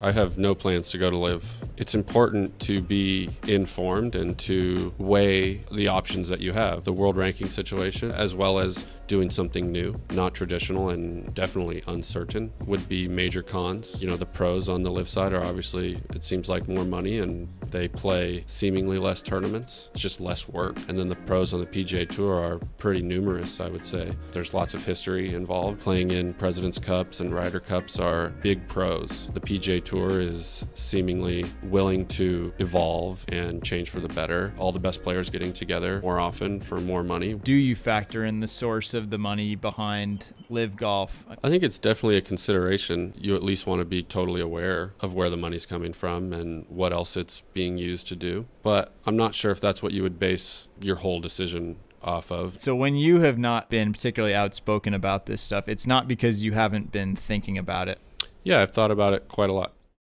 I have no plans to go to LIV. It's important to be informed and to weigh the options that you have. The world ranking situation, as well as doing something new, not traditional and definitely uncertain, would be major cons. You know, the pros on the LIV side are obviously, it seems like more money and they play seemingly less tournaments. It's just less work. And then the pros on the PGA Tour are pretty numerous, I would say. There's lots of history involved. Playing in President's Cups and Ryder Cups are big pros. The PGA Tour is seemingly willing to evolve and change for the better. All the best players getting together more often for more money. Do you factor in the source of the money behind LIV golf? I think it's definitely a consideration. You at least want to be totally aware of where the money's coming from and what else it's being used to do. But I'm not sure if that's what you would base your whole decision off of. So when you have not been particularly outspoken about this stuff, it's not because you haven't been thinking about it. Yeah, I've thought about it quite a lot.